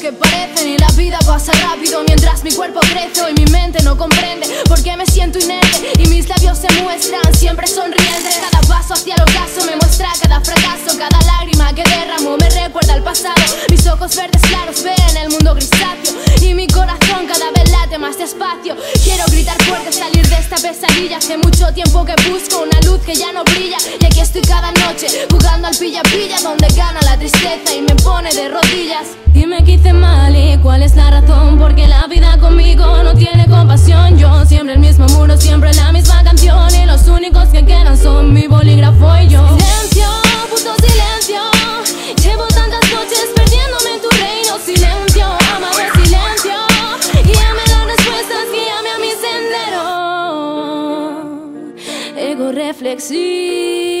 que parecen y la vida pasa rápido mientras mi cuerpo crece y mi mente no comprende por qué me siento inerte y mis labios se muestran siempre sonrientes. Cada paso hacia el ocaso me muestra cada fracaso, cada lágrima que derramo me recuerda al pasado. Mis ojos verdes claros ven el mundo grisáceo y mi corazón cada vez late más despacio. Quiero gritar fuerte, salir de esta pesadilla. Hace mucho tiempo que busco una luz que ya no brilla y aquí estoy cada noche jugando al pilla pilla donde gana la tristeza y pone de rodillas. Dime qué hice mal y cuál es la razón porque la vida conmigo no tiene compasión. Yo siempre el mismo muro, siempre la misma canción y los únicos que quedan son mi bolígrafo y yo. Silencio, puto silencio. Llevo tantas noches perdiéndome en tu reino. Silencio, amado silencio. Guíame las respuestas, guíame a mi sendero. Ego reflexivo.